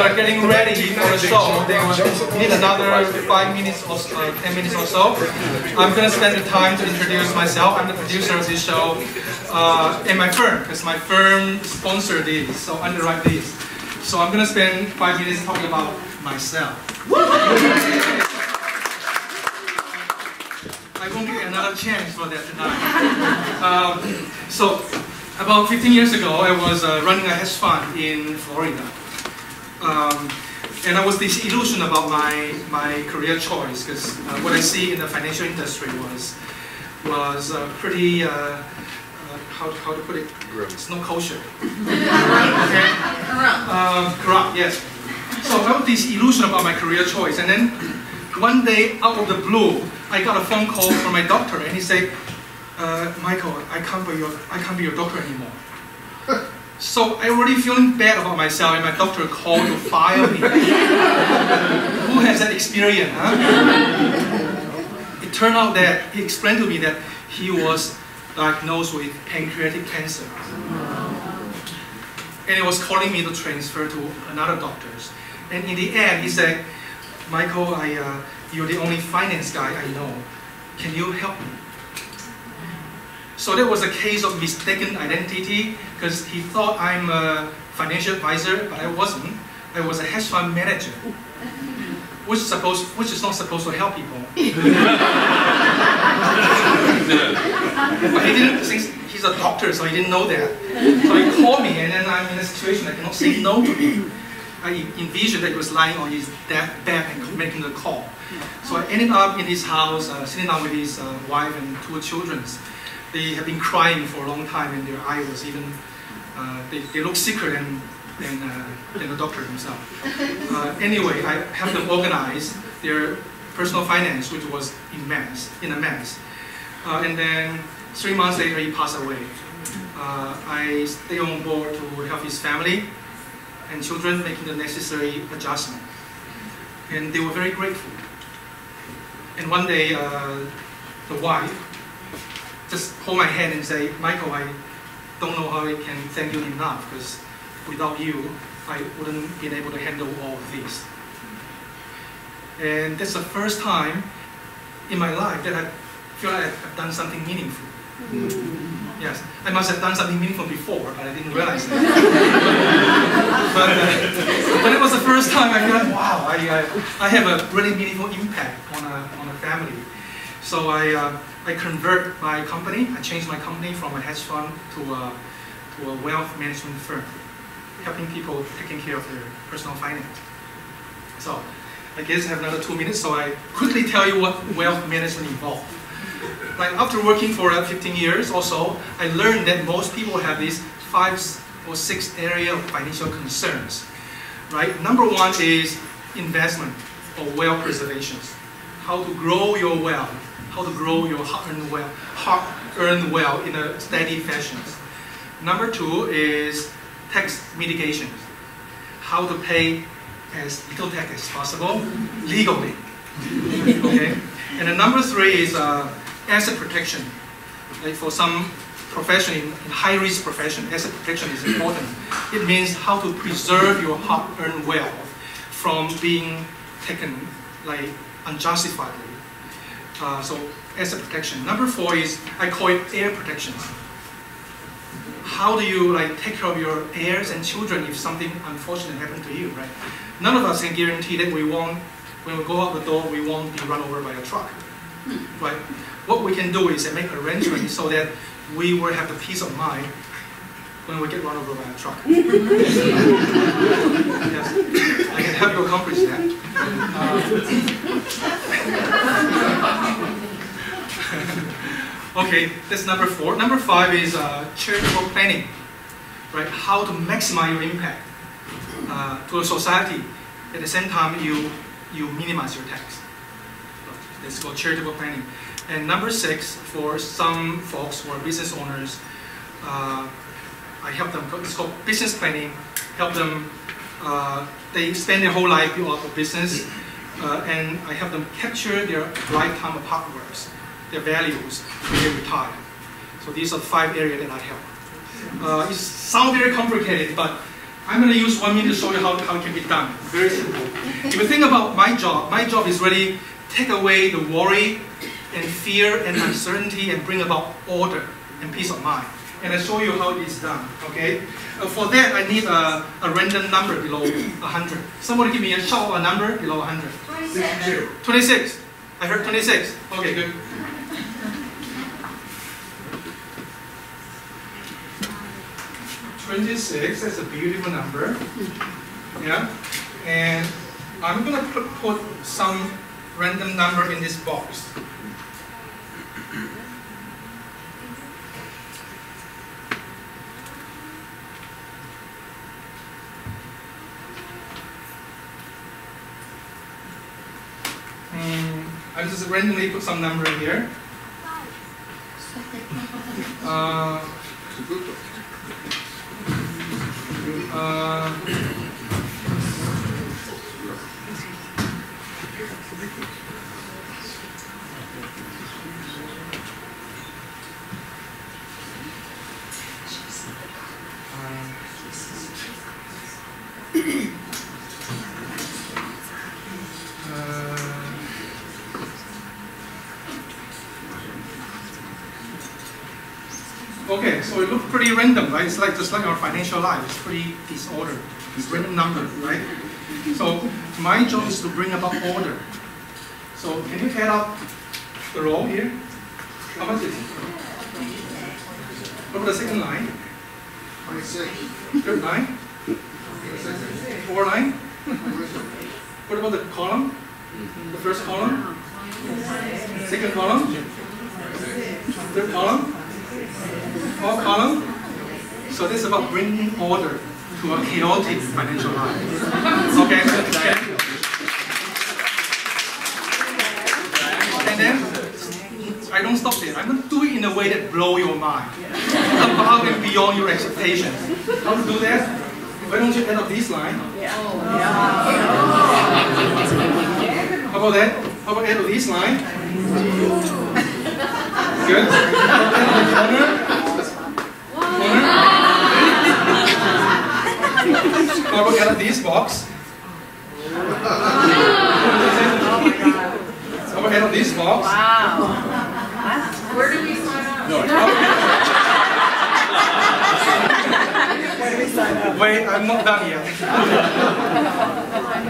are getting ready for the show. They need another five minutes or uh, ten minutes or so. I'm gonna spend the time to introduce myself. I'm the producer of this show uh, and my firm, because my firm sponsored this, so underwrite this. So I'm gonna spend five minutes talking about myself. I won't get another chance for that tonight. Um, so about 15 years ago, I was uh, running a hedge fund in Florida. Um, and I was this illusion about my, my career choice because uh, what I see in the financial industry was was uh, pretty uh, uh, how, how to put it? It's not kosher. Okay um, corrupt yes. So I had this illusion about my career choice and then one day out of the blue I got a phone call from my doctor and he said uh, Michael I can't be your I can't be your doctor anymore so I already feeling bad about myself and my doctor called to fire me. Who has that experience, huh? It turned out that he explained to me that he was diagnosed with pancreatic cancer. And he was calling me to transfer to another doctor's. And in the end, he said, Michael, I, uh, you're the only finance guy I know. Can you help me? So that was a case of mistaken identity because he thought I'm a financial advisor, but I wasn't. I was a hedge fund manager, which is supposed, which is not supposed to help people. but he didn't. Since he's a doctor, so he didn't know that. So he called me, and then I'm in a situation I cannot say no to him. I envisioned that he was lying on his bed and making the call. So I ended up in his house, uh, sitting down with his uh, wife and two children. They have been crying for a long time, and their eye was even uh, they, they look sicker than, than, uh, than the doctor himself. Uh, anyway, I helped them organize their personal finance, which was in mess, in a mess. Uh, and then three months later, he passed away. Uh, I stay on board to help his family and children making the necessary adjustment. And they were very grateful. And one day, uh, the wife just hold my hand and say, Michael, I don't know how I can thank you enough because without you, I wouldn't been able to handle all of this. And that's the first time in my life that I feel like I've done something meaningful. Mm. Yes, I must have done something meaningful before, but I didn't realize that. but, uh, but it was the first time I feel wow, I, I, I have a really meaningful impact on a, on a family. So I, uh, I convert my company, I change my company from a hedge fund to a, to a wealth management firm, helping people taking care of their personal finance. So I guess I have another two minutes, so I quickly tell you what wealth management involves. Like after working for uh, 15 years or so, I learned that most people have these five or six area of financial concerns. Right? Number one is investment or wealth preservation. How to grow your wealth how to grow your hard-earned wealth, hard-earned wealth in a steady fashion. Number two is tax mitigation, how to pay as little tax as possible legally. Okay, and then number three is uh, asset protection. Like for some profession, in, in high-risk profession, asset protection is important. It means how to preserve your hard-earned wealth from being taken like unjustifiably uh, so asset protection. Number four is, I call it air protection. How do you like take care of your heirs and children if something unfortunate happened to you, right? None of us can guarantee that we won't, when we go out the door, we won't be run over by a truck, right? What we can do is make arrangements so that we will have the peace of mind when we get run over by a truck. yes, Help you accomplish that. Uh, okay, that's number four. Number five is uh, charitable planning, right? How to maximize your impact uh, to a society. At the same time, you you minimize your tax. That's called charitable planning. And number six, for some folks who are business owners, uh, I help them, it's called business planning, help them, uh, they spend their whole life building up a business, uh, and I help them capture their lifetime of hard works, their values when they retire. So these are the five areas that I help. Uh, it sounds very complicated, but I'm going to use one minute to show you how, how it can be done. Very simple. If you think about my job, my job is really take away the worry and fear and uncertainty and bring about order and peace of mind. And I show you how it is done, okay? Uh, for that, I need a, a random number below 100. Somebody give me a shout a number below 100. 26. 26. I heard 26. Okay, good. Twenty-six. That's a beautiful number. Yeah, and I'm gonna put, put some random number in this box. Just randomly put some number in here. Uh, uh, Okay, so it looks pretty random, right? It's like just like our financial life. It's pretty disordered. It's random number, right? So my job is to bring about order. So can you add up the row here? How much is it? What about the second line? 26. Third line? Four line? What about the column? The first column? Second column? Third column? Fourth column? So this is about bringing order to a chaotic financial life. Okay? And then, I don't stop there. I'm going to do it in a way that blow your mind. Above and beyond your expectations. How to do that? Why don't you add up this line? How about that? How about add up this line? Good. Corner? Corner? How about add up this box? About add up this box? Wow. Where do we sign up? Wait, I'm not done yet.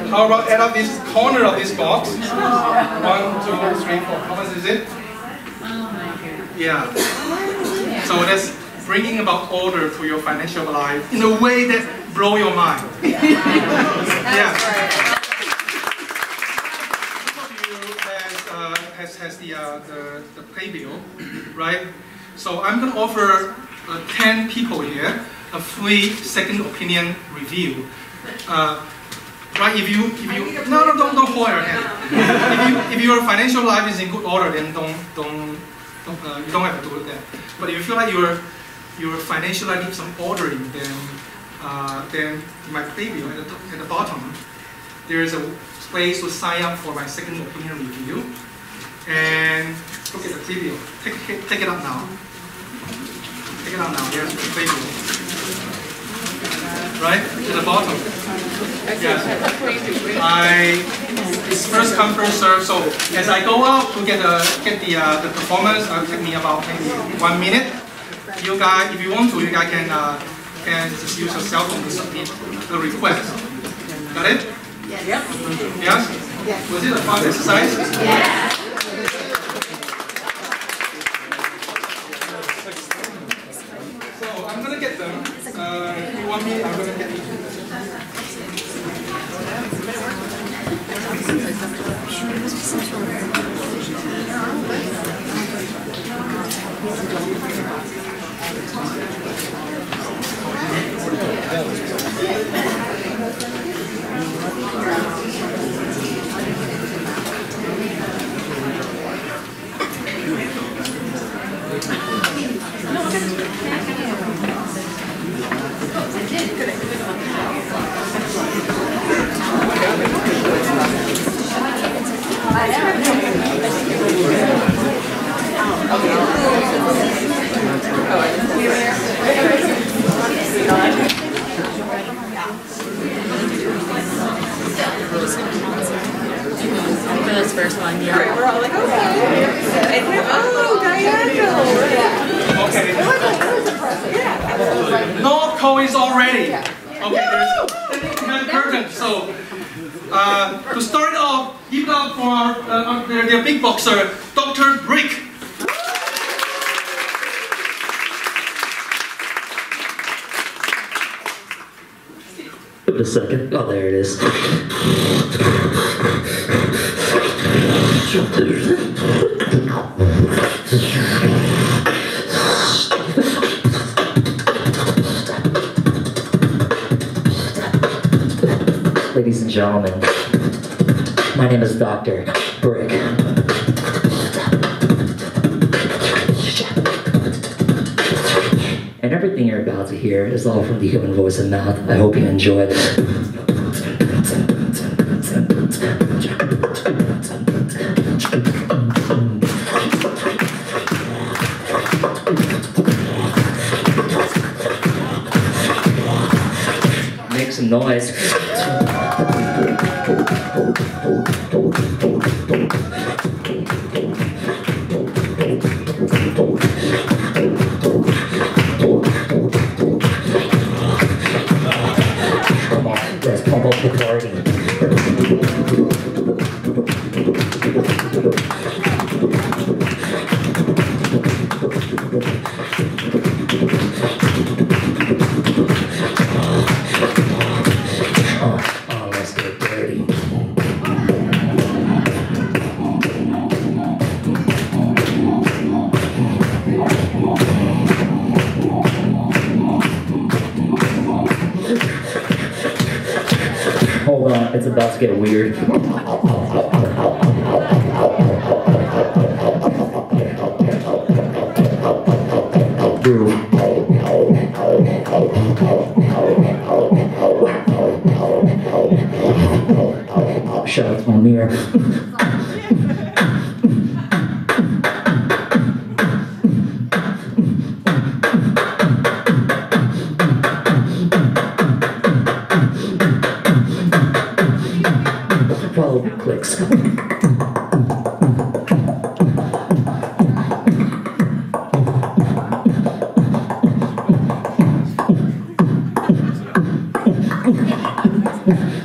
How about add up this corner of this box? One, two, three, four. How much is it? Oh my goodness. Yeah. So that's bringing about order to your financial life in a way that blow your mind. Yeah. Some of you has, uh, has, has the, uh, the, the playbill, right? So I'm going to offer uh, 10 people here a free second opinion review. Uh, right, if you, if you, no, no, don't, don't hold your hand. if, you, if your financial life is in good order, then don't, don't, don't uh, you don't have to do that. But if you feel like your, your financial needs some ordering, then, uh, then in my playbill at the, at the bottom, there is a place to sign up for my second opinion review. And look at the playbill. Take, take, it out now. Take it out now. Yes, the playbill. Right? At the bottom. Yes. I it's first come first serve. So as I go out to get the get the uh, the performance, it'll take me about maybe one minute you guys, if you want to, you guys can uh, can just use your cell phone to submit the request. Got it? Yeah. Yes? yes. Was it a fun exercise? Yes. So I'm gonna get them. Uh, you want me? I'm gonna get you. I know. For this first one, yeah. Right, we're all like, okay. And then, oh, Diagonal. Okay. Yeah. No Coeys already. Okay, there's perfect. So, uh, to start off, give it up for uh, uh their, their big boxer, Dr. Brick. It a second. Oh, there it is. Ladies and gentlemen, my name is Dr. Brick. And everything you're about to hear is all from the human voice and mouth. I hope you enjoy. Make some noise. The clicks.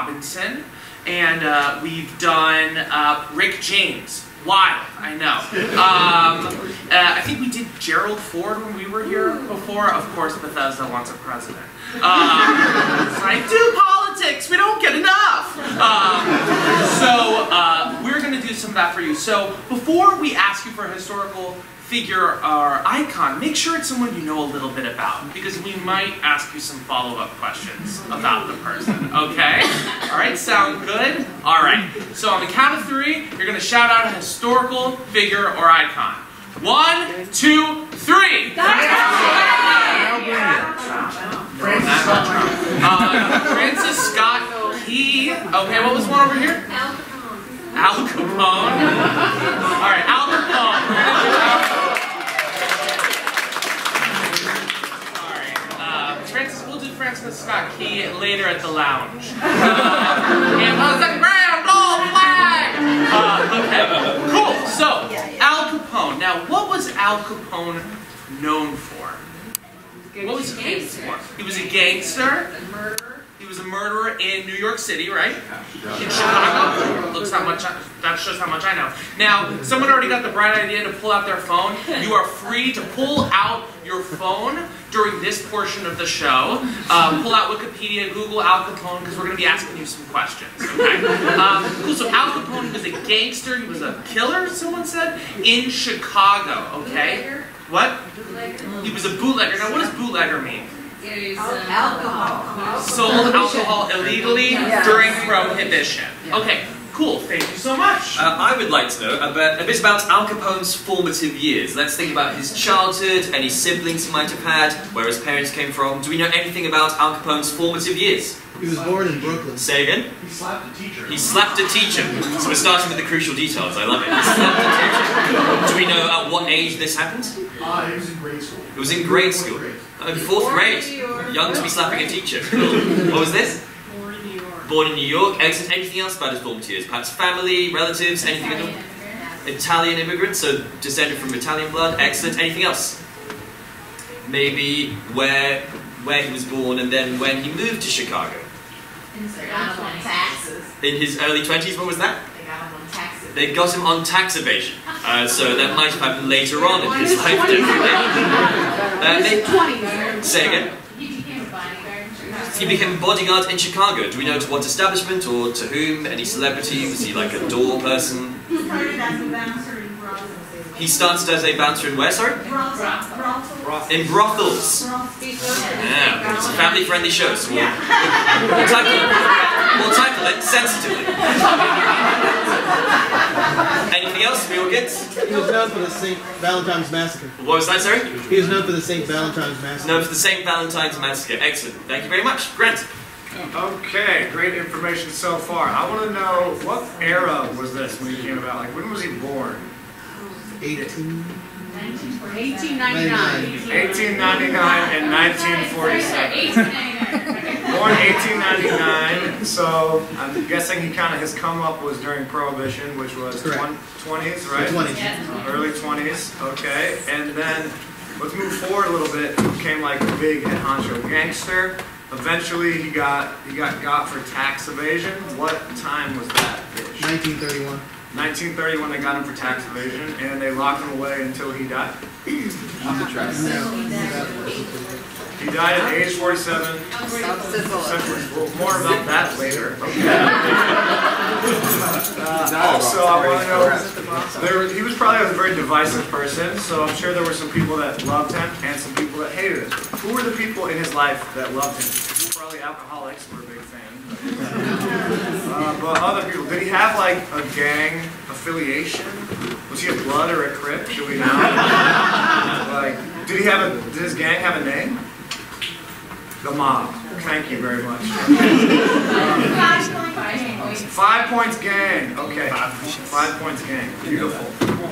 Robinson, and uh, we've done uh, Rick James. Wild, I know. Um, uh, I think we did Gerald Ford when we were here before. Of course, Bethesda wants a president. Um, I do politics. We don't get enough. Um, so uh, we're going to do some of that for you. So before we ask you for historical figure or icon, make sure it's someone you know a little bit about because we might ask you some follow-up questions about the person, okay? All right, sound good? All right, so on the count of three, you're gonna shout out a historical figure or icon. One, two, three! Uh, Francis Scott Key. Okay, what was one over here? Al Capone. Al Capone. All right, Al Capone. We're gonna do Al Capone. All right, uh, Francis. We'll do Francis Scott Key later at the lounge. Uh, and was the grand old flag. Uh, okay, cool. So Al Capone. Now, what was Al Capone known for? What was he famous for? He was a gangster. Murderer. He was a murderer in New York City, right? In Chicago. Looks how much. I, that shows how much I know. Now, someone already got the bright idea to pull out their phone. You are free to pull out your phone during this portion of the show. Uh, pull out Wikipedia, Google Al Capone, because we're going to be asking you some questions. Okay. Um, cool. So Al Capone was a gangster. He was a killer. Someone said in Chicago. Okay. What? Bootlegger. He was a bootlegger. Now, what does bootlegger mean? It is uh, alcohol. sold alcohol illegally during prohibition. Okay, cool. Thank you so much. Uh, I would like to know about, a bit about Al Capone's formative years. Let's think about his childhood, any siblings he might have had, where his parents came from. Do we know anything about Al Capone's formative years? He was born in Brooklyn. Say again? He slapped a teacher. He slapped a teacher. So we're starting with the crucial details. I love it. He slapped a teacher. Do we know at what age this happened? Uh, he was in grade school. It was in grade school. Fourth grade. Uh, fourth grade. Young to be slapping a teacher. What was this? Born in New York. Born in New York. Excellent. Anything else about his formative years? Perhaps family, relatives, anything at all? Italian. Italian immigrant, so descended from Italian blood. Excellent. Anything else? Maybe where where he was born and then when he moved to Chicago. They got him on taxes. In his early 20s, what was that? They got him on taxes. They got him on tax evasion. Uh, so that might have happened later on in his life, definitely. Uh, they- say again? He became a bodyguard in Chicago. He became bodyguard in Chicago. Do we know to what establishment or to whom? Any celebrity? Was he like a door person? He started as a bouncer in brothels. He started as a bouncer in where, sorry? Brothels. In brothels. Yeah, it's a family-friendly show, so we'll, we'll, tackle it, we'll tackle it sensitively. Anything else? We all good? He was known for the St. Valentine's Massacre. What was that, sorry? He was known for the St. Valentine's Massacre. No, for the St. Valentine's Massacre. Excellent. Thank you very much. Grant. Okay, great information so far. I want to know what era was this when he came about? Like, when was he born? 18. 1899. 1899 and 1947. Born 1899, so I'm guessing he kind of his come up was during Prohibition, which was Correct. 20s, right? 20s. Yes. Early 20s, okay. And then let's move forward a little bit. He became like a big head honcho gangster. Eventually, he got he got got for tax evasion. What time was that? ish? 1931. 1931, they got him for tax evasion, and they locked him away until he died. He died at age 47. Well, more about that later. Uh, also, I want to know, there, he was probably a very divisive person, so I'm sure there were some people that loved him and some people that hated him. Who were the people in his life that loved him? Probably alcoholics were a big fan. But, uh, but other people, did he have like a gang affiliation? Was he a blood or a crip? Do we know? like, did he have a? Did his gang have a name? The mob. Thank you very much. Five points gang. Okay. Five points gang. Beautiful.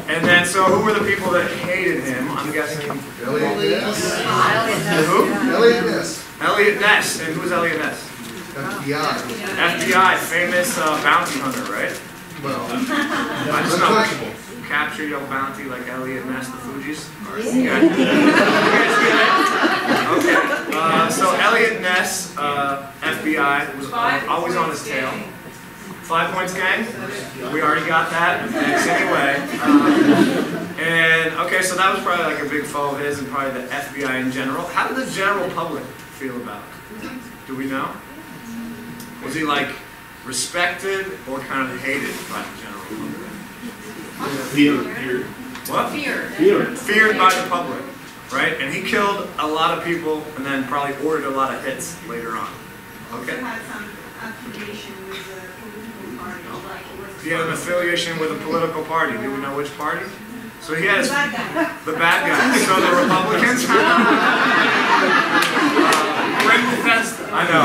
And then, so who were the people that hated him? I'm guessing. Eliot Ness. Who? Eliot Ness. Eliot Ness. And who's Eliot Ness? FBI. FBI, famous uh, bounty hunter, right? Well, I just know. untouchable. Capture your bounty like Eliot Ness, the Fugees. Yeah. You guys get it? Okay. Uh, so Eliot Ness, uh, FBI, was uh, always on his tail. Five Points Gang. We already got that. Thanks anyway. Um, and okay, so that was probably like a big foe of his, and probably the FBI in general. How did the general public feel about it? Do we know? Was he like respected or kind of hated by the general public? Fear. What? Fear. Fear. Feared by the public, right? And he killed a lot of people and then probably ordered a lot of hits later on. Also Okay? had some affiliation with the political party, like it was. He had an affiliation with a political party. Do we know which party? So he has Bad guy. the bad guys. So the Republicans. Bring Bethesda. I know.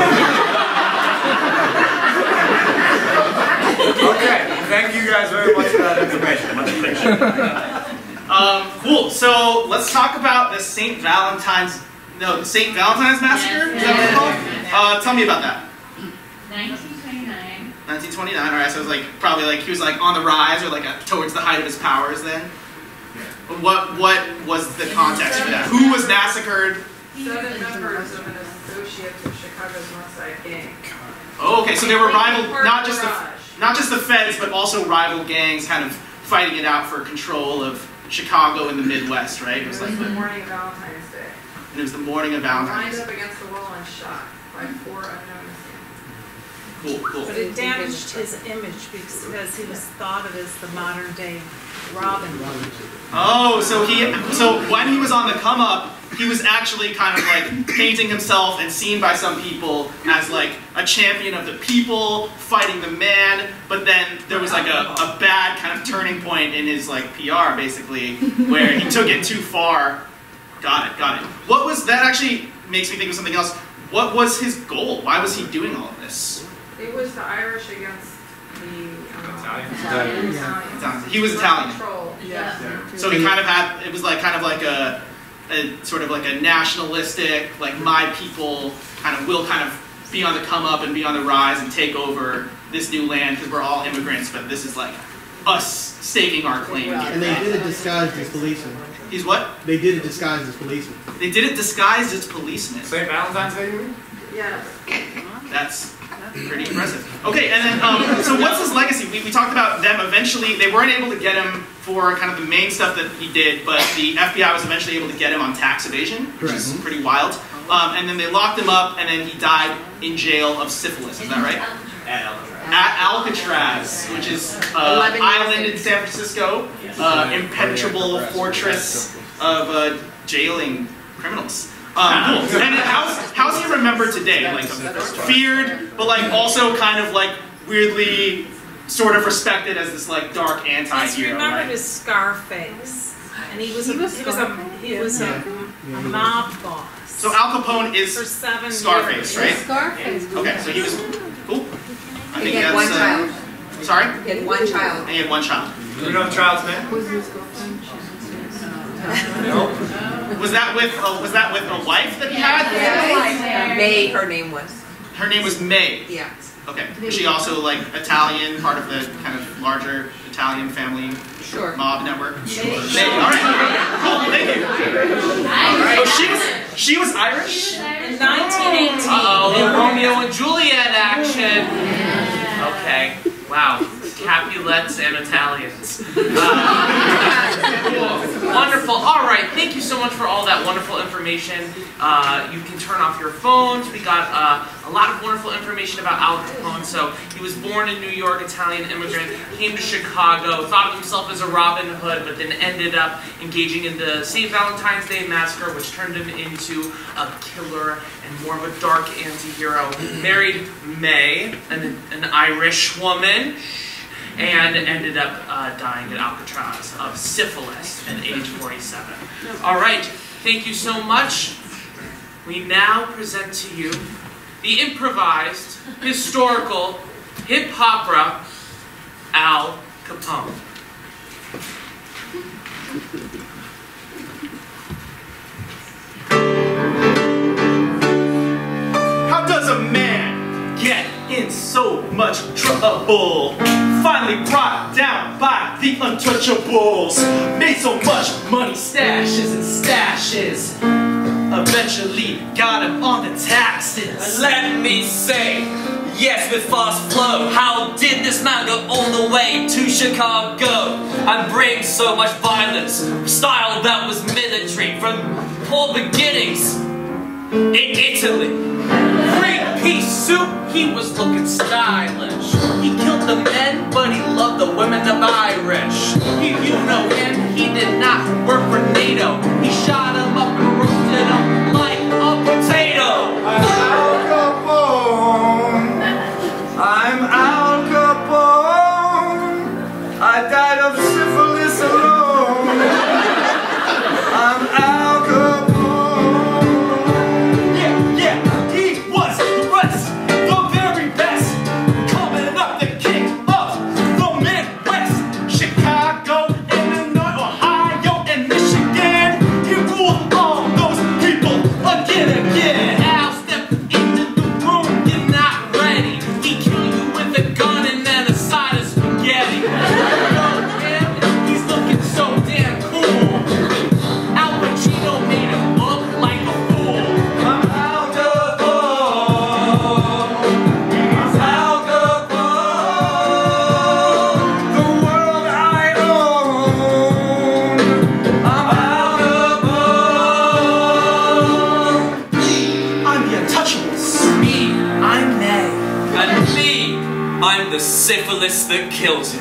Okay. Thank you guys very much for that information. Much appreciated. Um, cool. So let's talk about the St. Valentine's. No, the St. Valentine's Massacre. Is that what it's called? Uh, tell me about that. 1929. 1929. All right. So it was like probably like he was like on the rise or like uh towards the height of his powers then. What what was the context for that? Who was massacred? Seven members of an associate of Chicago's North Side gang. Oh, okay. So they were rival, not just the, not just the feds, but also rival gangs, kind of fighting it out for control of Chicago and the Midwest, right? It It was was like, the the, morning of Valentine's Day. and it was the morning of Lined Valentine's. up against the wall and shot by four unknown Cool, cool. But it damaged his image because he was thought of as the modern day Robin. Oh, so he so when he was on the come up, he was actually kind of like painting himself and seen by some people as like a champion of the people, fighting the man, but then there was like a, a bad kind of turning point in his like PR basically, where he took it too far. Got it, got it. What was that actually makes me think of something else. What was his goal? Why was he doing all of this? It was the Irish against the um, Italian. Italian. Italian. He was Italian. Control. Yeah. So he kind of had, it was like kind of like a, a sort of like a nationalistic, like my people kind of will kind of be on the come up and be on the rise and take over this new land because we're all immigrants, but this is like us staking our claim And they did it disguised as policemen. He's what? They did it disguised as policemen. They did it disguised as policemen. St. Valentine's Day, you mean? Yes. That's pretty impressive. Okay, and then, um, so what's his legacy? We, we talked about them eventually, they weren't able to get him for kind of the main stuff that he did, but the FBI was eventually able to get him on tax evasion, which is pretty wild. Um, and then they locked him up, and then he died in jail of syphilis, is that right? At Alcatraz, which is uh, Eleven island in. in San Francisco, uh, impenetrable fortress of uh, jailing criminals. Um. And then how's, how's he remembered today? Like feared, but like also kind of like weirdly sort of respected as this like dark He's anti-hero. remembered Right? as Scarface, and he was a, He was he was a he was a, a mob boss So Al Capone is for seven Scarface, years. right? Scarface. Okay, so he was cool. I think He think had that's. one uh, child. Sorry, He had one child. and he had one child. Do you know the child's name? Was that with a, was that with a wife that he had? Yeah. Mae, her name was. Her name was Mae. Yeah. Okay. Was she also like Italian, part of the kind of larger Italian family Sure. mob network? Sure. Mae. All right. Cool. Thank you. Oh, she was she was Irish. In 1918. Uh-oh, Romeo and Juliet action. Okay. Wow. Capulets and Italians. Uh. Wonderful. All right. Thank you so much for all that wonderful information. Uh, you can turn off your phones. We got uh, a lot of wonderful information about Al Capone. So he was born in New York, Italian immigrant, came to Chicago, thought of himself as a Robin Hood, but then ended up engaging in the St. Valentine's Day massacre, which turned him into a killer and more of a dark anti-hero. Married Mae, an, an Irish woman and ended up uh, dying at Alcatraz of syphilis at age 47. All right, thank you so much. We now present to you the improvised, historical, hip opera Al Capone. How does a man get in so much trouble. Finally brought down by the untouchables. Made so much money, stashes and stashes. Eventually got him on the taxes. Let me say, yes, with fast flow. How did this man go all the way to Chicago and bring so much violence? Style that was military from poor beginnings in Italy. Three-piece suit, he was looking stylish. He killed the men, but he loved the women of Irish. You know him, he did not work for NATO. He shot him syphilis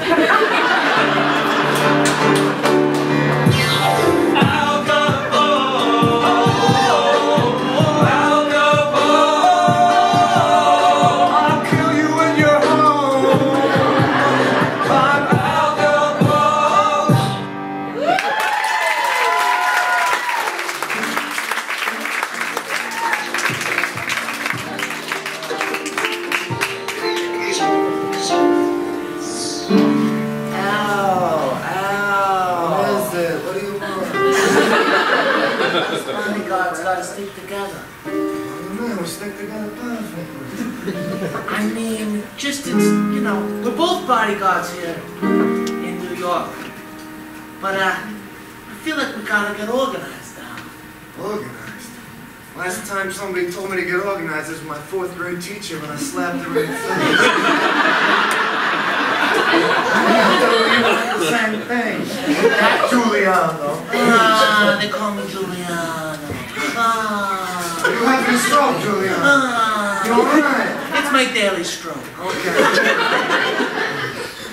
my daily stroke. Okay.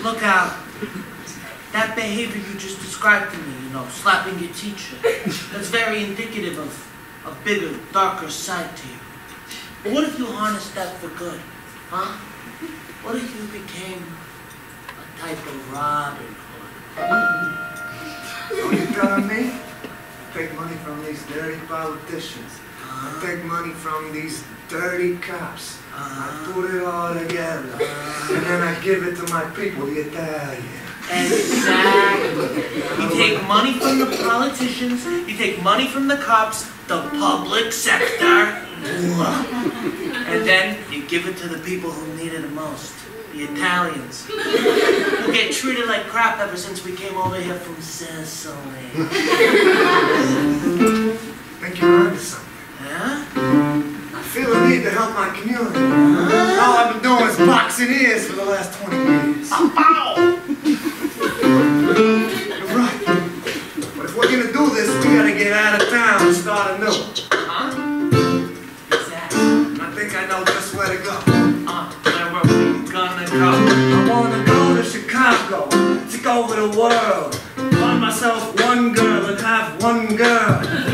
Look out. That behavior you just described to me, you know, slapping your teacher, that's very indicative of a bigger, darker side to you. But what if you harnessed that for good? Huh? What if you became a type of Robin Hood? So you telling me? Take money from these dirty politicians. I take money from these dirty cops. I put it all together. And then I give it to my people, the Italians. Exactly. You take money from the politicians, you take money from the cops, the public sector, and then you give it to the people who need it the most, the Italians, who get treated like crap ever since we came over here from Sicily. Think you're need to help my community. All I've been doing is boxing ears for the last 20 years. You're right. But if we're gonna do this, we gotta get out of town and start anew. Huh? Exactly. And I think I know just where to go. Uh, where we gonna go? I wanna go to Chicago, take over the world. Find myself one girl and have one girl.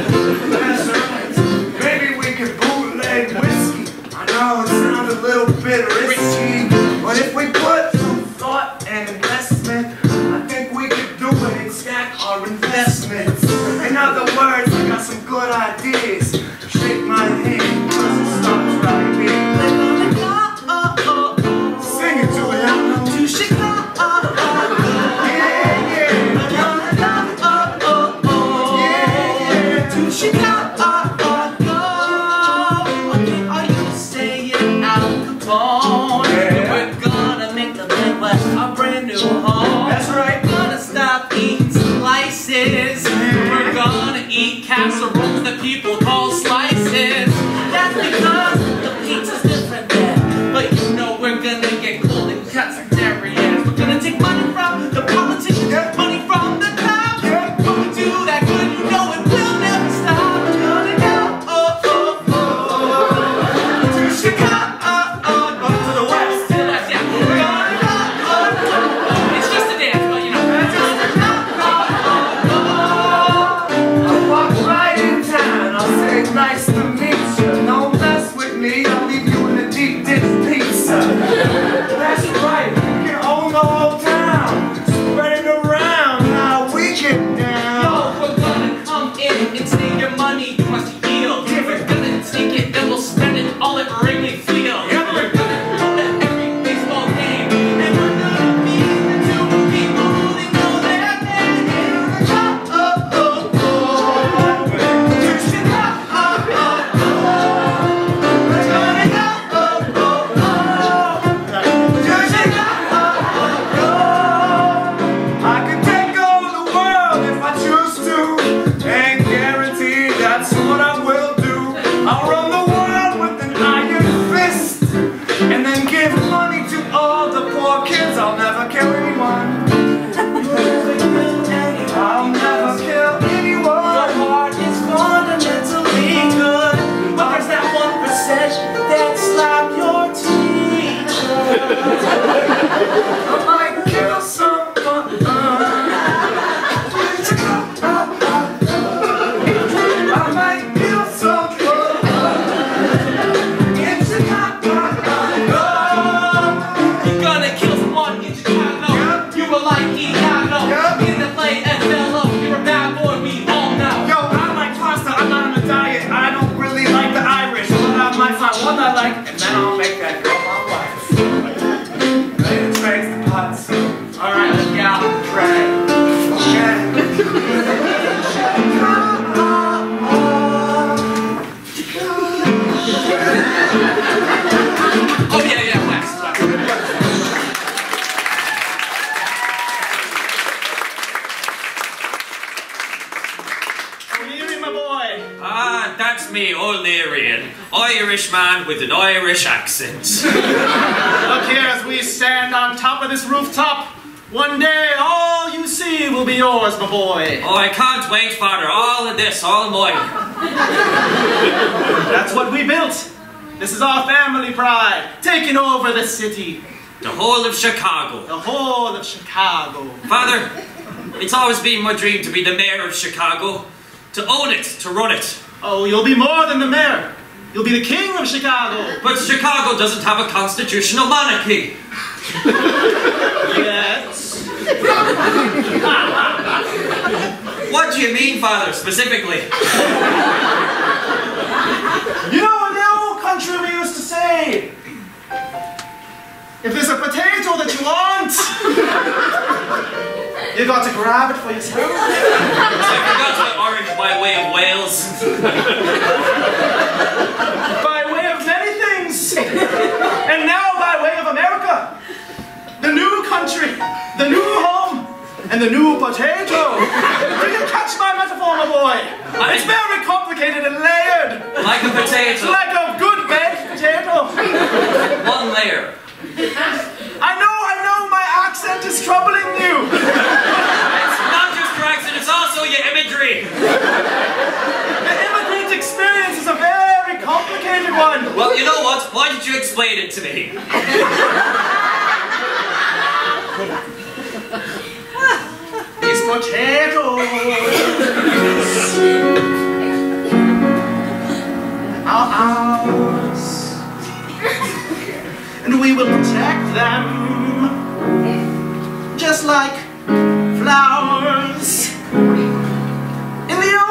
know it sounds a little bit risky, but if we put some thought and investment, I think we could do it and stack our investments. In other words, I got some good ideas. Shake my hand. casseroles that people this, all mine. That's what we built. This is our family pride, taking over the city. The whole of Chicago. The whole of Chicago. Father, it's always been my dream to be the mayor of Chicago, to own it, to run it. Oh, you'll be more than the mayor. You'll be the king of Chicago. But Chicago doesn't have a constitutional monarchy. Yes. What do you mean, Father, specifically? You know, in the old country we used to say, if there's a potato that you want, you got to grab it for yourself. I forgot my orange by way of Wales. by way of many things. And now by way of America. The new country, the new home, and the new potato. Do you catch my metaphor, my boy? It's very complicated and layered. Like a potato. Like a good baked potato. One layer. I know, I know, my accent is troubling you. It's not just your accent, it's also your imagery. The immigrant experience is a very complicated one. Well, you know what? Why did you explain it to me? Potatoes are ours, and we will protect them just like flowers. In the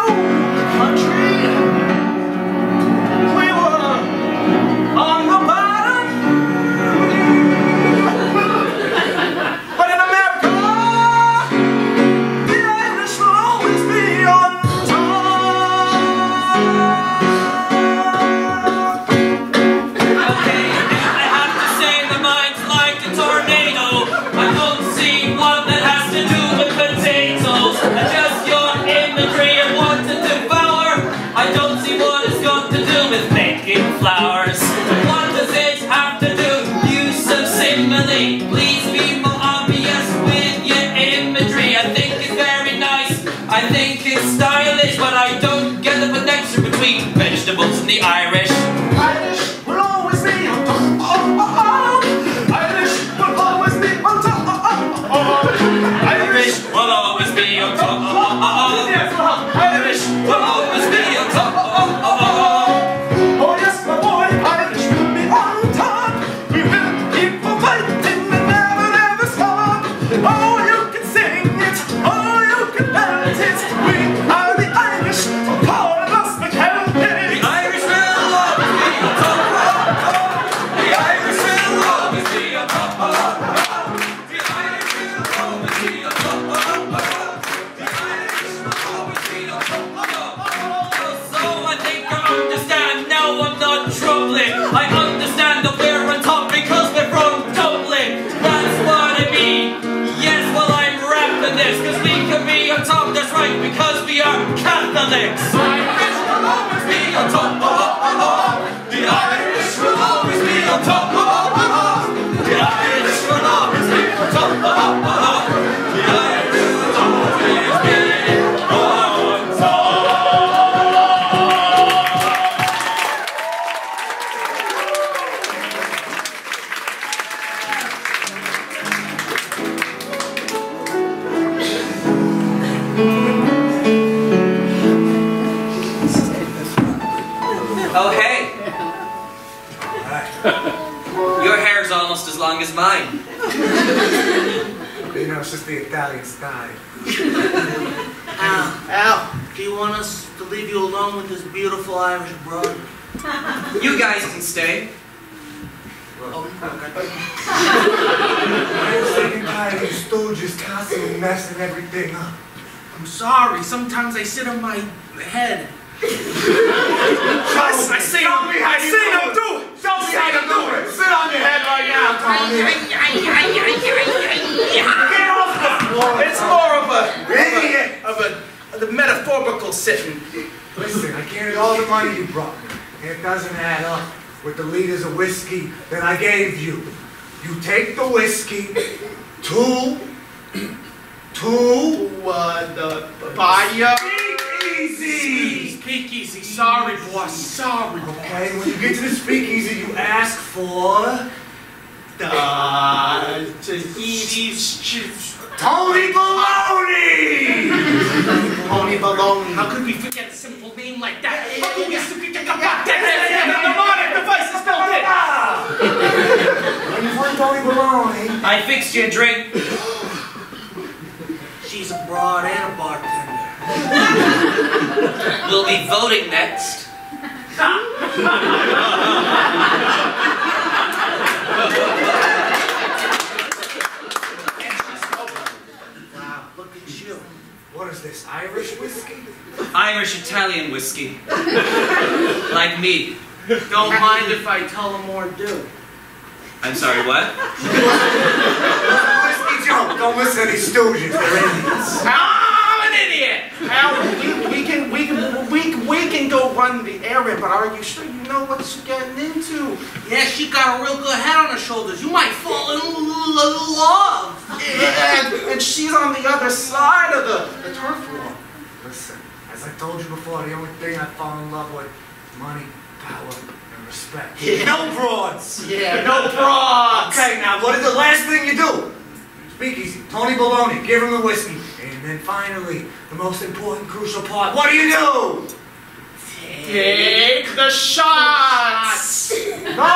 and the Irish. Irish will always be on top. Oh, oh, oh. Irish will always be on top. Oh, oh, oh. Irish will always be on top. Oh, oh, oh, oh. uh-huh. Irish will always liters of whiskey that I gave you. You take the whiskey to, Uh, the Bahia. Speakeasy. Speakeasy. Sorry, boss. Sorry. Okay, when you get to the speakeasy, you ask for The Tahiti's chips. Tony Baloney! Tony Baloney. How could we forget a simple name like that? How could we forget The mnemonic device is built in. When you find Tony I fixed your drink. She's a broad and a bartender. We'll be voting next. Wow, look at you. what is this, Irish whiskey? Irish Italian whiskey. like me. Don't mind if I tell them more do. I'm sorry, what? Whiskey joke. Don't listen to these stooges. They're idiots. I'm an idiot. Al, we, we can we can we, we can go run the errand, but are you sure you know what you're getting into? Yeah, she got a real good head on her shoulders. You might fall in love. And, and she's on the other side of the, the turf war. Listen, as I told you before, the only thing I fall in love with money, power, and respect. No broads. Yeah, no bras. Okay, now what is the last thing you do? Speak easy. Tony Baloney, give him the whiskey. And then finally, the most important, crucial part. What do you do? Take the shots. No!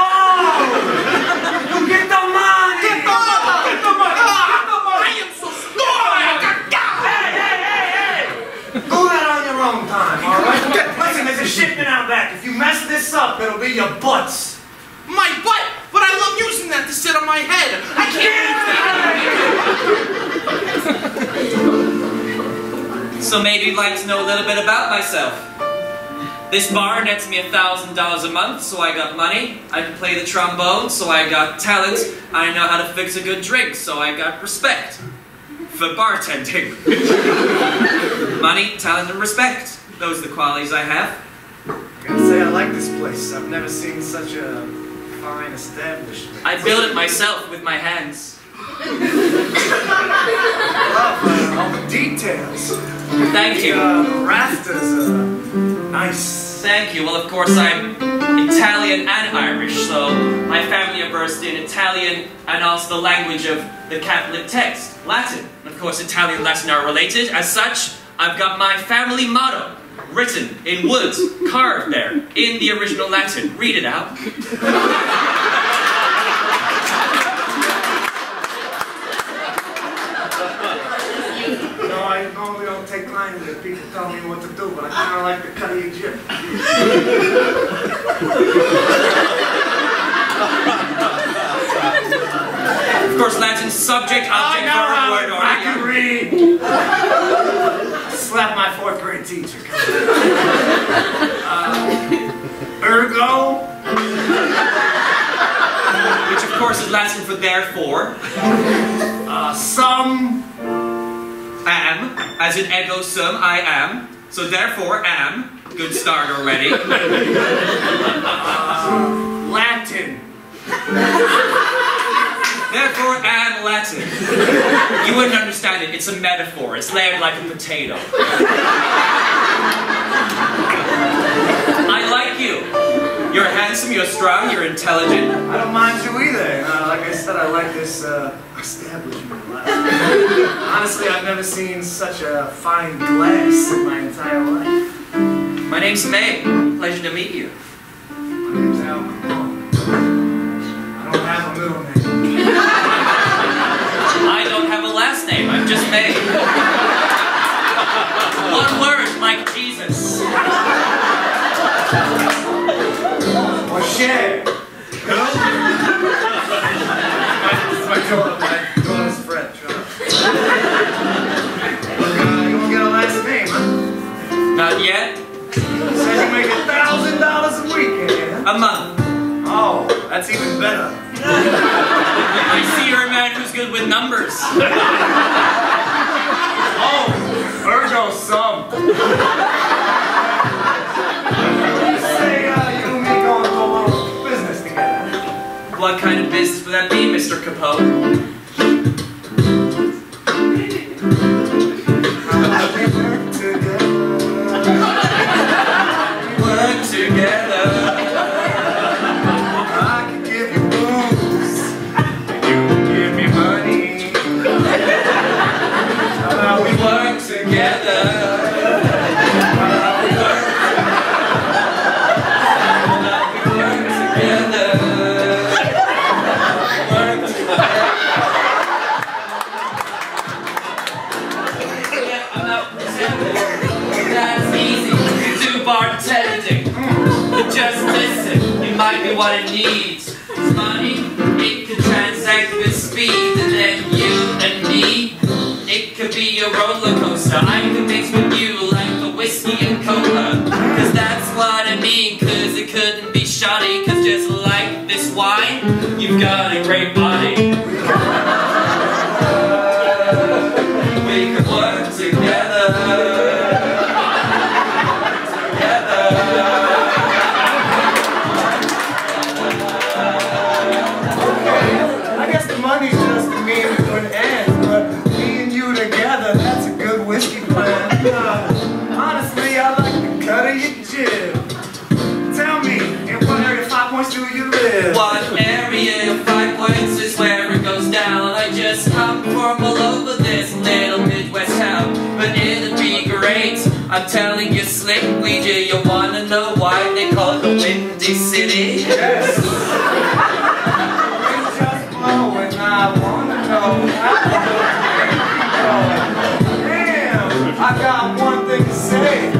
you get the money! Get the money! Get the money! Get the money! I am so sorry. Hey, hey, hey, hey! Do that on your own time, all right? Listen, there's a shipment out back. If you mess this up, it'll be your butts. My butt, but I love using that to sit on my head. I can't. So maybe you'd like to know a little bit about myself. This bar nets me a thousand dollars a month, so I got money. I can play the trombone, so I got talent. I know how to fix a good drink, so I got respect. For bartending. money, talent, and respect. Those are the qualities I have. I gotta say, I like this place. I've never seen such a fine establishment. I built it myself with my hands. I love uh, all the details. Thank you. Uh, the rafters are nice. Thank you. Well, of course, I'm Italian and Irish, so my family are versed in Italian and also the language of the Catholic text, Latin. And of course, Italian and Latin are related. As such, I've got my family motto written in wood, carved there, in the original Latin. Read it out. No, I normally don't take kindly to people telling me what to do, but I kind of like the cut of your jib. Uh, some. Am, as in ego sum, I am. So therefore, am. Good start already. Uh, Latin. Therefore, am Latin. You wouldn't understand it. It's a metaphor. It's layered like a potato. I like you. You're handsome, you're strong, you're intelligent. I don't mind you either. Uh, like I said, I like this uh, establishment Honestly, I've never seen such a fine glass in my entire life. My name's Mae. Pleasure to meet you. My name's Al I don't have a middle name. I don't have a last name. I'm just Mae. One word, like Jesus. shit! Who? my girl, my girl's friend, uh, you won't get a last name, huh? Not yet. Said you make a thousand dollars a week, yeah? A month. Oh, that's even better. I see you're a man who's good with numbers. oh, Virgo sum. What kind of business would that be, Mr. Capone? what it needs. It's money, it could transact with speed, and then you and me, it could be a roller coaster. I could mix with you like a whiskey and cola, cause that's what I mean, cause it couldn't be shoddy, cause just like this wine, you've got a great slick Ouija, you wanna know why they call it the Windy City? Yes! We're just blowing, I wanna know. how wanna know. Damn, I got one thing to say.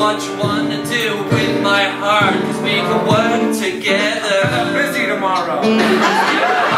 what you wanna do with my heart. Cause we can work together. I'm busy tomorrow.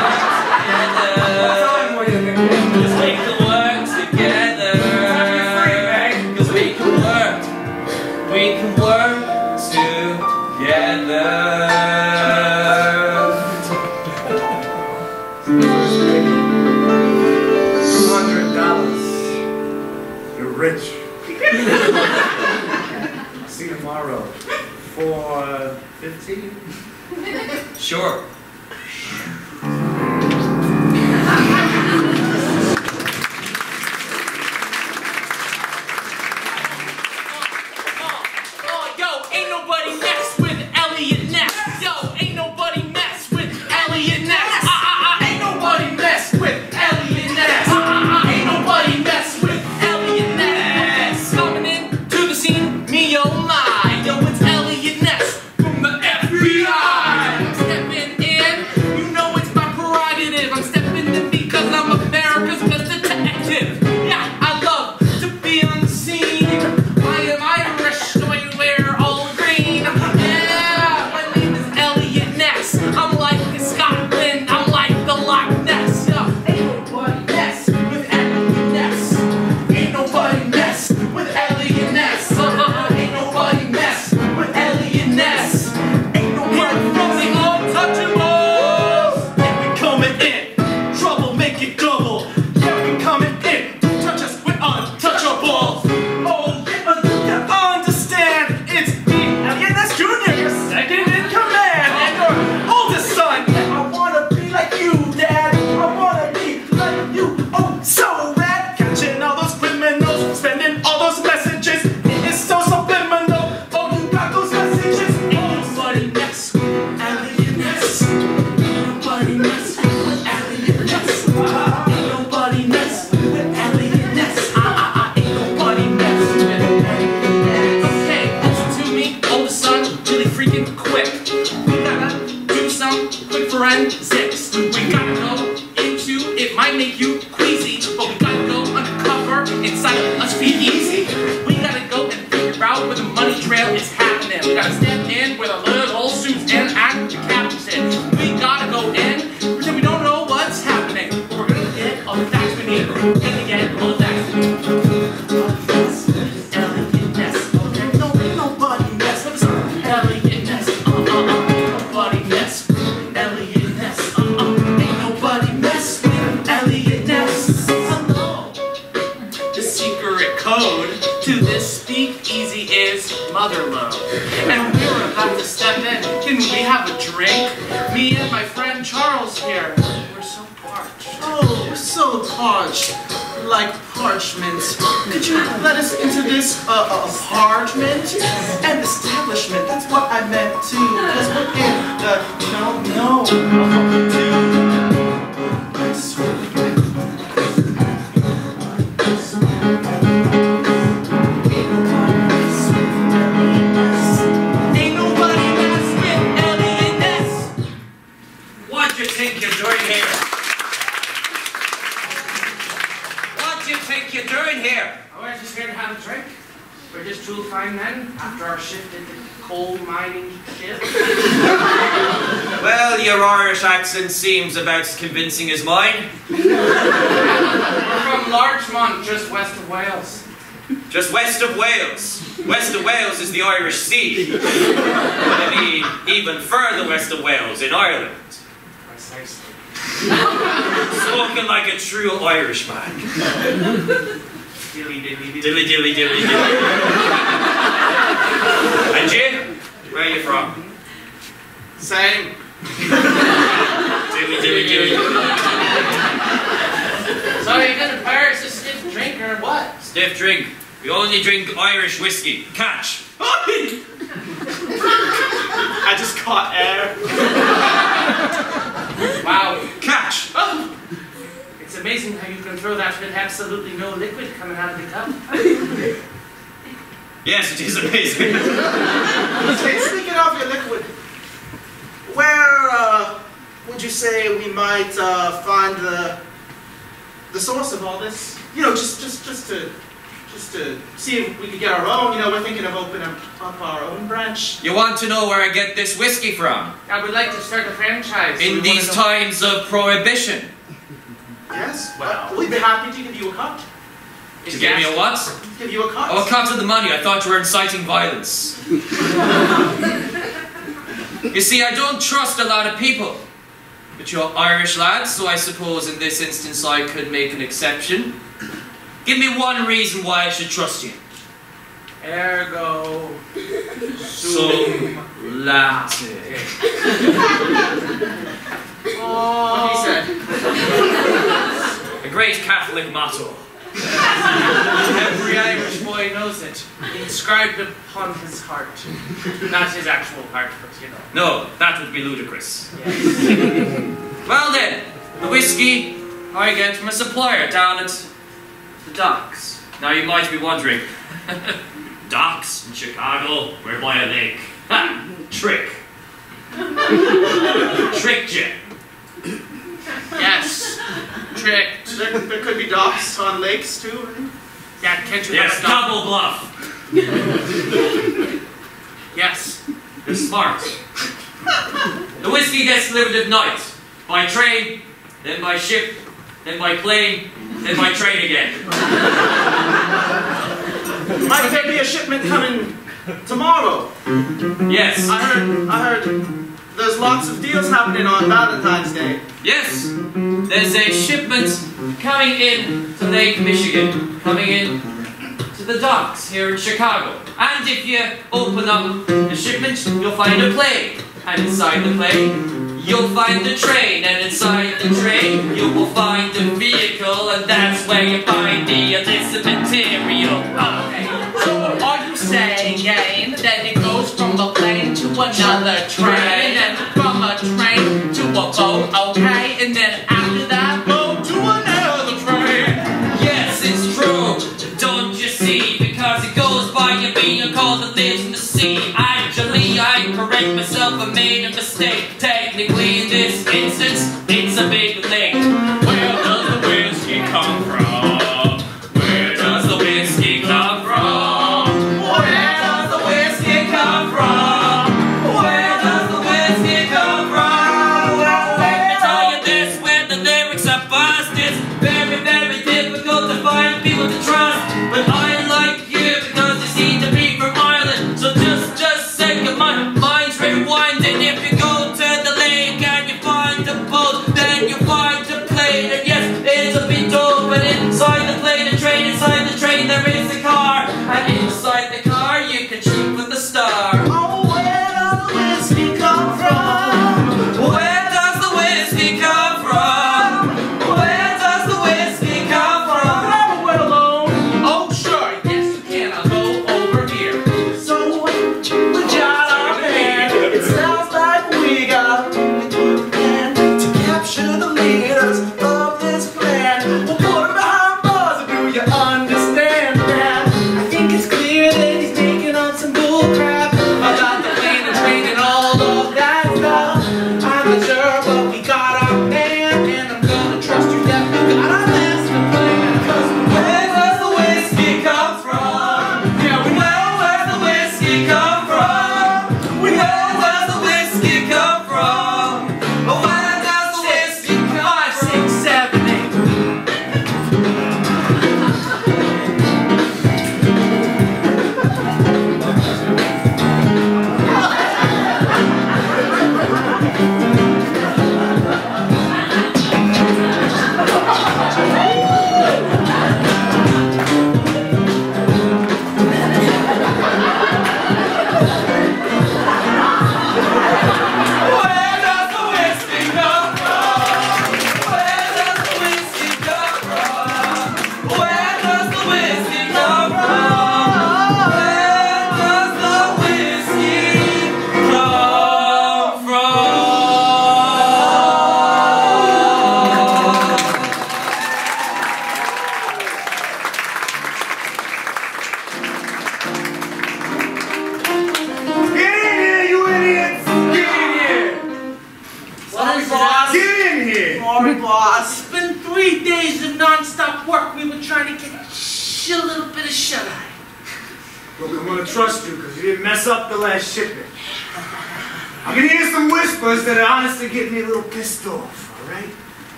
us into this uh, seems about as convincing as mine. We're from Larchmont, just west of Wales. Just west of Wales. West of Wales is the Irish Sea. I mean, even further west of Wales, in Ireland. Precisely. Spoken like a true Irishman. Dilly dilly dilly. Dilly dilly dilly dilly. and you? Where are you from? Same. Dilly dilly dilly. So you're gonna Paris a stiff drink or what? Stiff drink. We only drink Irish whiskey. Catch. I just caught air. Wow. Catch. Oh! It's amazing how you can throw that with absolutely no liquid coming out of the cup. Yes, it is amazing. Okay, speaking of your liquid, where uh, would you say we might uh, find the the source of all this? You know, just just just to just to see if we could get our own. You know, we're thinking of opening up our own branch. You want to know where I get this whiskey from? I would like to start a franchise. In wanna these times of prohibition. Yes. Well- we'd be happy to give you a cut. To give me a what? Give you a cut. Oh, a cut of the money. I thought you were inciting violence. you see, I don't trust a lot of people. But you're Irish lads, so I suppose in this instance I could make an exception. Give me one reason why I should trust you. Ergo. Some Latin. What he said. A great Catholic motto. Every Irish boy knows it. Inscribed upon his heart. Not his actual heart, but you know. No, that would be ludicrous. well then, the whiskey I get from a supplier down at the docks. Now you might be wondering, docks in Chicago? We're by a lake. Ha! Trick. Tricked you. Yes. Tricked. There, there could be docks on lakes too. Yeah, can't you Yes, have a stop? double bluff. Yes. You're smart. The whiskey gets delivered at night. By train, then by ship, then by plane, then by train again. Might there be a shipment coming tomorrow? Yes. I heard. I heard. There's lots of deals happening on Valentine's Day. Yes, there's a shipment coming in to Lake Michigan, coming in to the docks here in Chicago. And if you open up the shipment, you'll find a plane. And inside the plane, you'll find the train. And inside the train, you will find the vehicle. And that's where you find the illicit material. Okay. So are you saying, Gain, that it goes from a plane to another train, and from a train to a boat, okay, and then after that, boat to another train? Yes, it's true. Don't you see? Because it goes by a being called that lives in the sea. Actually, I correct myself. I made a mistake. Technically, in this instance, it's a big lake. my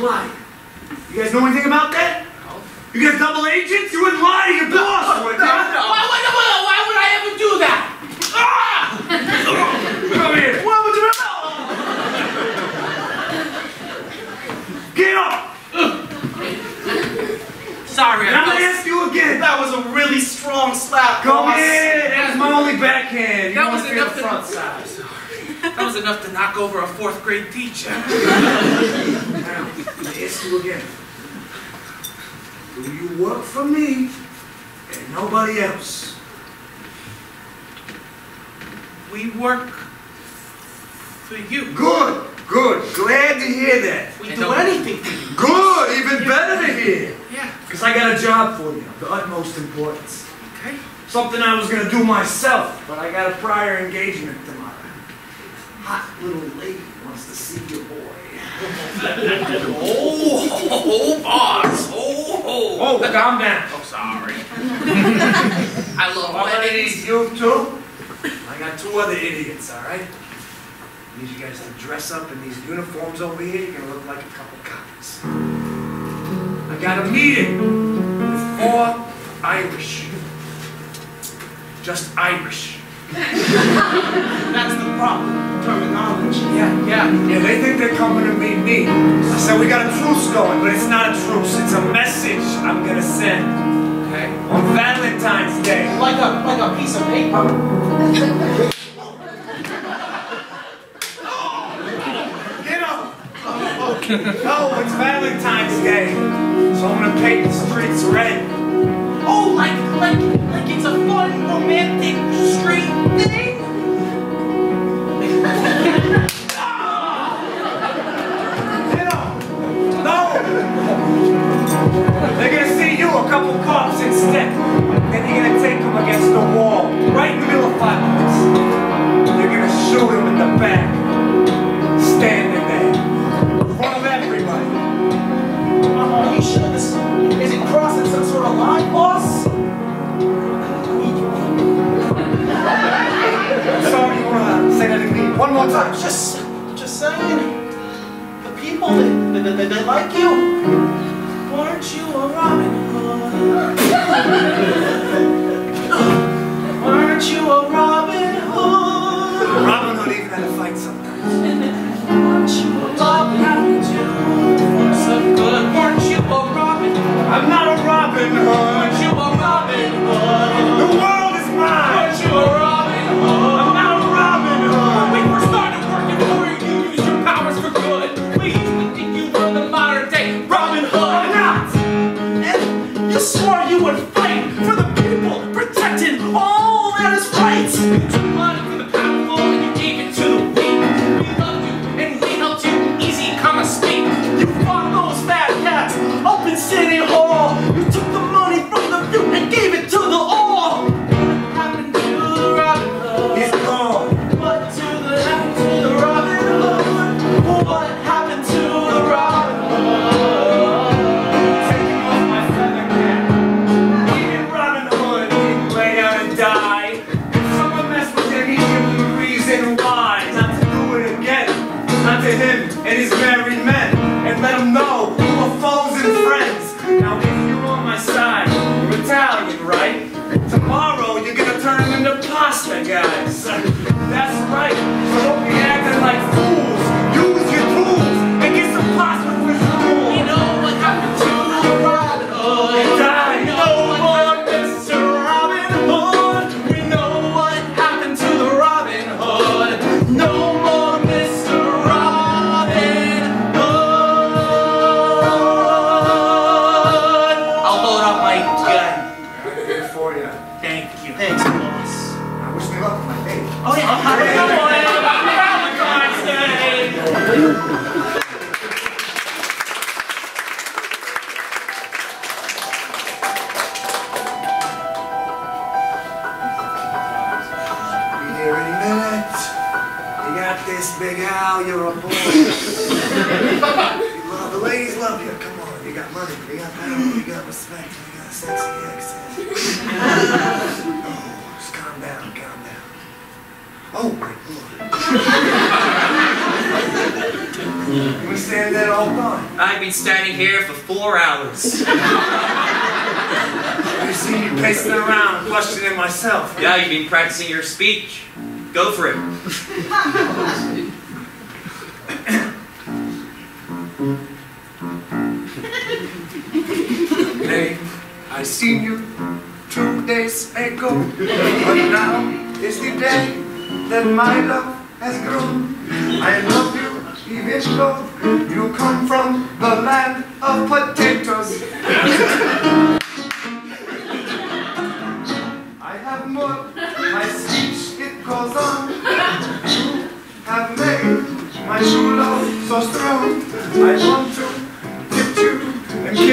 the. You guys know anything about that? No. You guys double agents? You wouldn't lie to your boss, would you? Why, why, why, why would I ever do that? Ah! Come here. Why would you Get up! Sorry, I'm gonna ask you again. That was a really strong slap, Go boss. ahead. was my only backhand. You That was be enough the to- front side. That was enough to knock over a fourth grade teacher. Now, I'm gonna ask you again. Do you work for me and nobody else? We work for you. Good, good. Glad to hear that. We do anything for you. Good, even better to hear. Yeah. Because I got a job for you, of the utmost importance. Okay. Something I was gonna do myself, but I got a prior engagement tomorrow. Hot little lady wants to see your boy. Oh, oh, boss. Oh, oh. Oh, calm down. Oh, sorry. I love I'm weddings. need you too. I got two other idiots, all right? Need you guys to dress up in these uniforms over here. You're gonna look like a couple cops. I got a meeting with four Irish. Just Irish. That's the problem. Terminology. Yeah, yeah. Yeah, they think they're coming to meet me. I said we got a truce going, but it's not a truce. It's a message I'm gonna send. Okay. On Valentine's Day. Like a like a piece of paper. Get up! No, it's Valentine's Day. So I'm gonna paint the streets red. Oh, like, like, like it's a fun, romantic street thing? Get up! No! They're gonna see you, a couple cops instead. Then you're gonna take them against the wall, right in the middle of five minutes. You're gonna shoot him in the back. Standing there. In front of everybody. Uh-huh. Are you sure this isn't crossing some sort of line, One more time. Just, just saying. The people that, that, that like you. Weren't you a Robin Hood? Weren't you a Robin Hood? Robin Hood even had to fight sometimes. Hey, I seen you two days ago, but now is the day that my love has grown. I love you Ivishko. you come from the land of potatoes. I have more, my speech it goes on. You have made my true love so strong. I want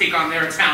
take on their talent.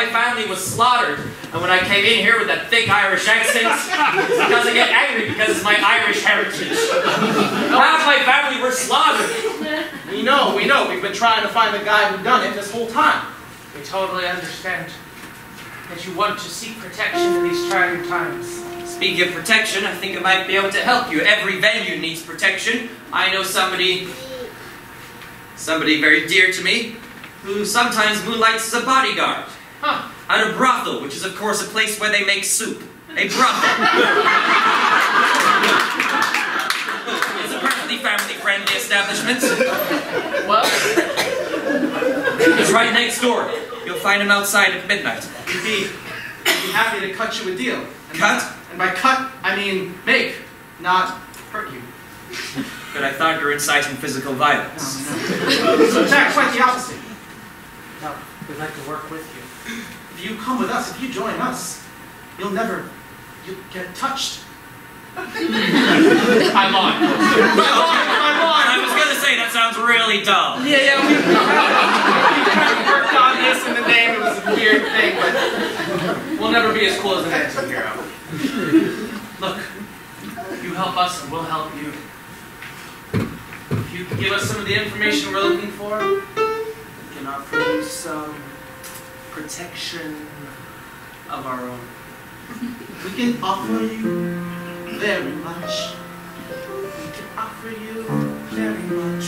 My family was slaughtered, and when I came in here with that thick Irish accent, it's because I get angry because it's my Irish heritage. Half my family were slaughtered. We know, we know. We've been trying to find the guy who done it this whole time. We totally understand that you want to seek protection in these trying times. Speaking of protection, I think I might be able to help you. Every venue needs protection. I know somebody, somebody very dear to me, who sometimes moonlights as a bodyguard. Huh. At a brothel, which is of course a place where they make soup. A brothel. it's a perfectly family-friendly establishment. Well, It's right next door. You'll find him outside at midnight. We'd be, we'd be happy to cut you a deal. And Cut? And by cut, I mean make, not hurt you. But I thought you were inciting physical violence. No, no. So, Jack, quite the opposite. no, we'd like to work with you. If you come with us, if you join us, you'll never, you'll get touched. I'm on. I'm on. I was gonna say that sounds really dull. Yeah, yeah, we, we kind of worked on this in the name. It was a weird thing, but We'll never be as cool as an anti-hero. Look, you help us and we'll help you. If you give us some of the information we're looking for, we can offer you some protection of our own. we can offer you very much. We can offer you very much.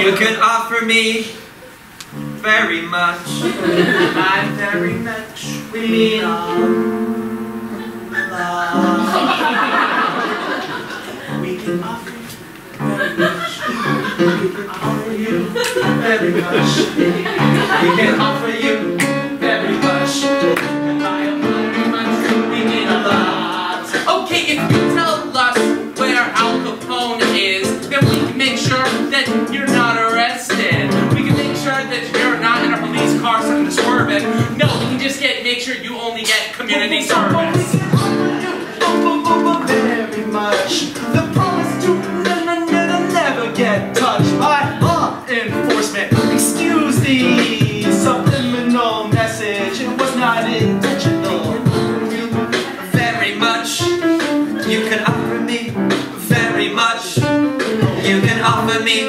You can offer me very much. I very much we our love. We can offer you very much. Very much. We can offer you very much. I am very much. Need a lot. Okay, if you tell us where Al Capone is, then we can make sure that you're not arrested. We can make sure that you're not in a police car swerving. No, we can just get make sure you only get community service. Very much. The promise to never, never, never get The subliminal message. It was not intentional. Very much. You can offer me very much. You can offer me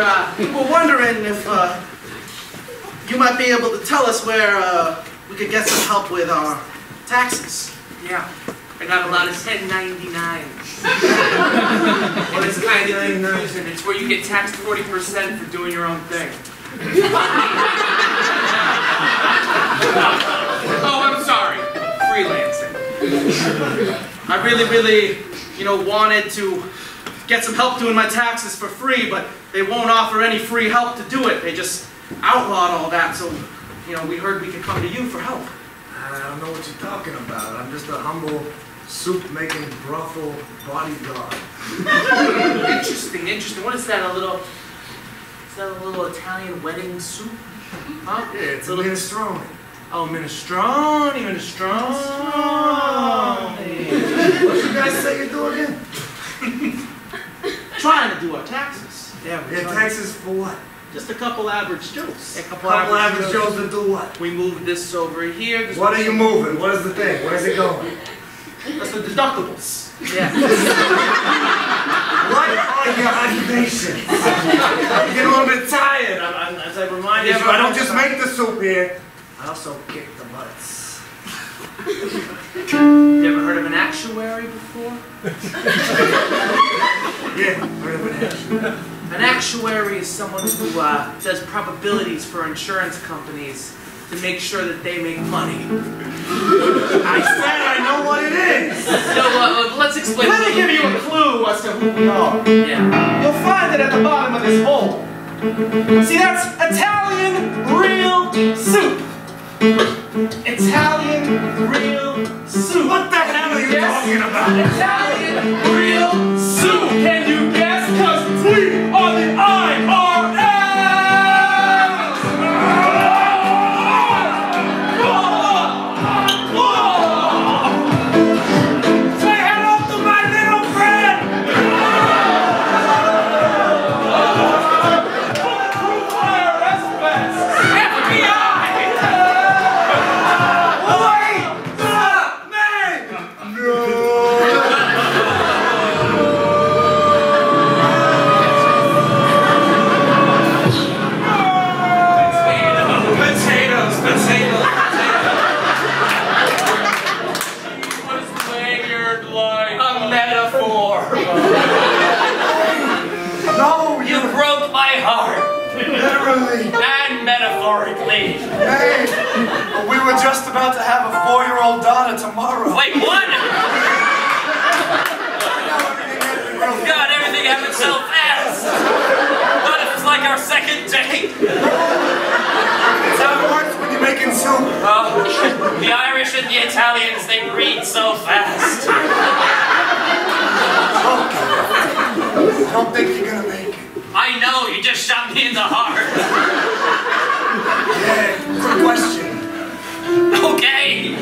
Uh, we were wondering if uh, you might be able to tell us where uh, we could get some help with our taxes. Yeah. I got a lot of 1099s. and it's kind of confusing. It's where you get taxed 40% for doing your own thing. oh, I'm sorry. Freelancing. I really, really, you know, wanted to get some help doing my taxes for free, but they won't offer any free help to do it. They just outlawed all that, so, you know, we heard we could come to you for help. I don't know what you're talking about. I'm just a humble soup-making brothel bodyguard. interesting, interesting. What is that? A little, is that a little Italian wedding soup? Huh? Yeah, it's a little minestrone. Oh, minestrone, minestrone. What you guys say you do again? Trying to do our taxes. Yeah, we're Yeah, trying- taxes for what? Just a couple average Joes. A couple, Couple average average Joes that do what? We move this over here. This What are you moving? What is the thing? Where's it going? That's the deductibles. Yeah. What are your occupations? I get a little bit tired. I'm, I'm, as I reminded Yeah, you, I don't just make the soup here. I also kick the butts. You ever heard of an actuary before? Yeah, heard of an action. An actuary is someone who uh, does probabilities for insurance companies to make sure that they make money. I said I know what it is. So uh, let's explain. Let me give you a clue as to who we are. Yeah. You'll find it at the bottom of this bowl. See, that's Italian real soup. Italian real soup. What the hell are you Yes? talking about? Italian real date. That's how it works when you're making soup. Oh, the Irish and the Italians, they breed so fast. I don't think you're gonna make it. I know, you just shot me in the heart. Yeah, quick question. Okay.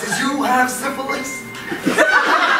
Did you have syphilis?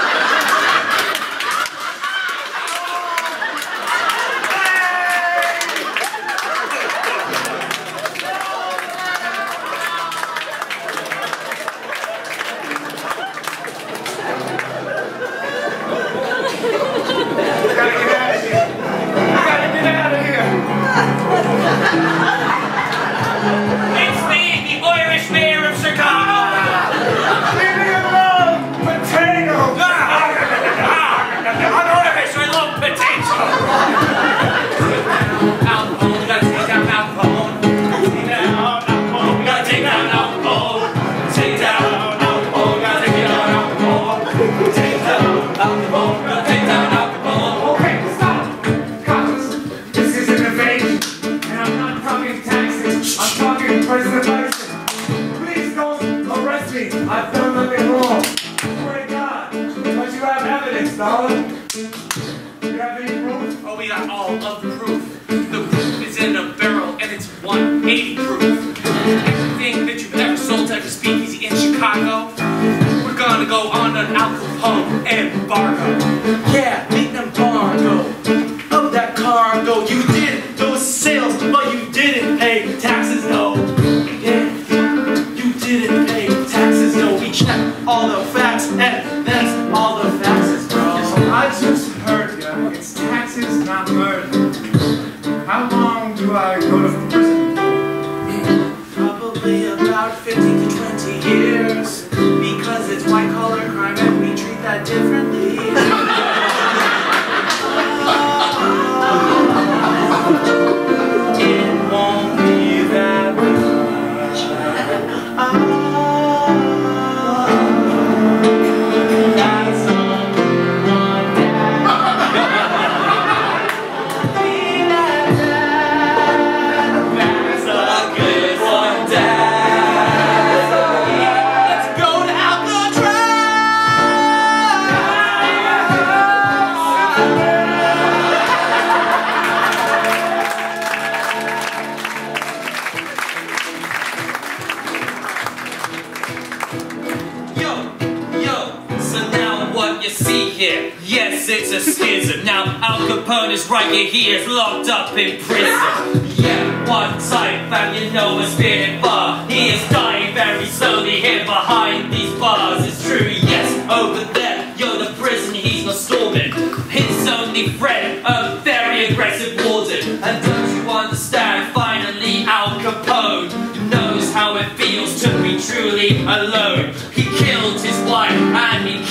type, you know it's been. He is dying very slowly here behind these bars. It's true, yes, over there, you're the prison he's not storming. His only friend, a very aggressive warden. And don't you understand, finally Al Capone knows how it feels to be truly alone. He killed his wife and he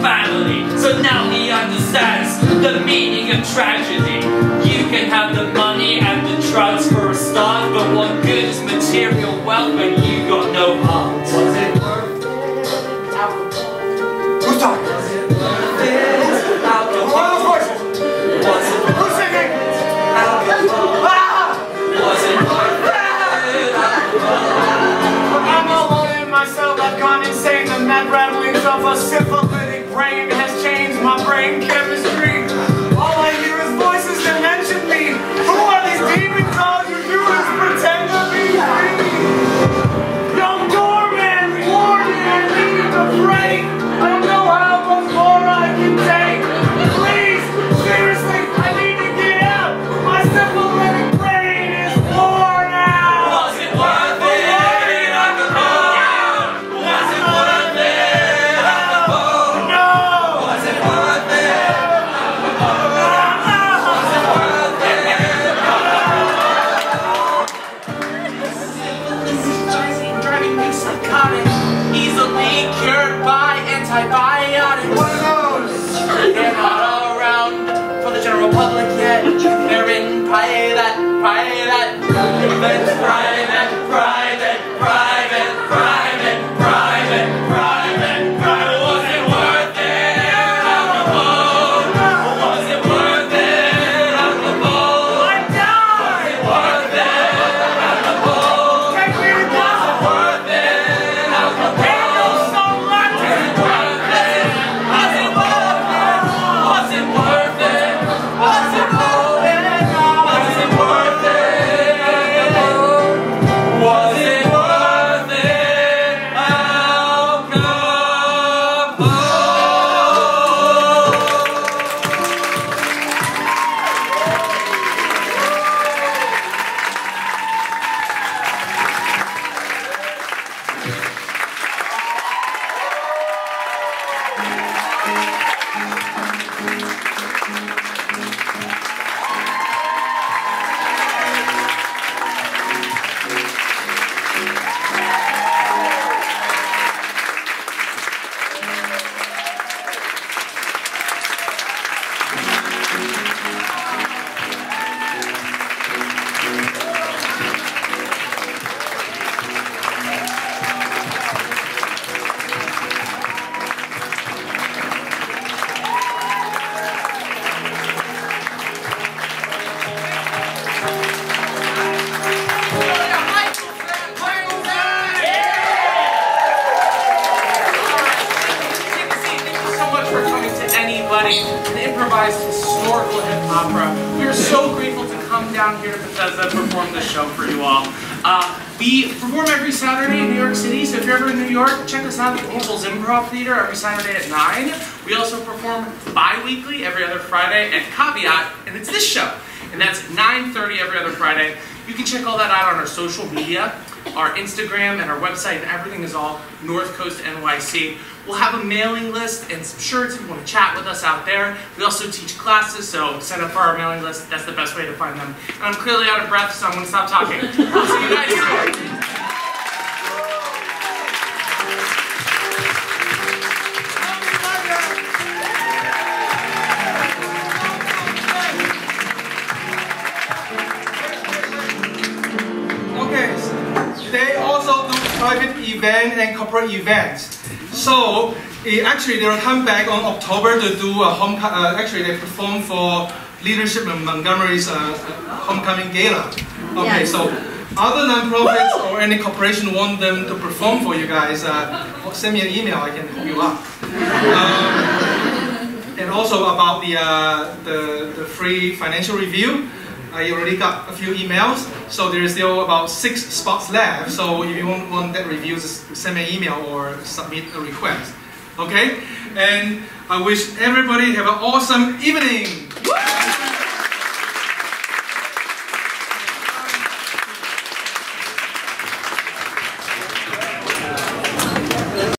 family. So now he understands the meaning of tragedy. You can have the money and the drugs for a start, but what good is material wealth when you got no heart? Was it worth it? Al Who's talking? Was it worth it? Al Capone. Was it Who's singing? Al Capone. Was it worth it? Al I'm in myself, I've gone insane. The mad ramblings of a has Frank Kevin. Christ. Instagram, and our website, and everything is all North Coast NYC. We'll have a mailing list and some shirts if you want to chat with us out there. We also teach classes, so sign up for our mailing list. That's the best way to find them. And I'm clearly out of breath, so I'm going to stop talking. I'll see you guys soon. Events. So eh, actually, they'll come back on October to do a home. Uh, actually, they perform for Leadership in Montgomery's uh, uh, homecoming gala. Okay, Yes. so other nonprofits or any corporation want them to perform for you guys, uh, send me an email. I can hook you up. Um, and also about the, uh, the the free financial review. Uh, I already got a few emails, so there is still about six spots left. So if you want, want that review, just send me an email or submit a request. Okay? And I wish everybody have an awesome evening.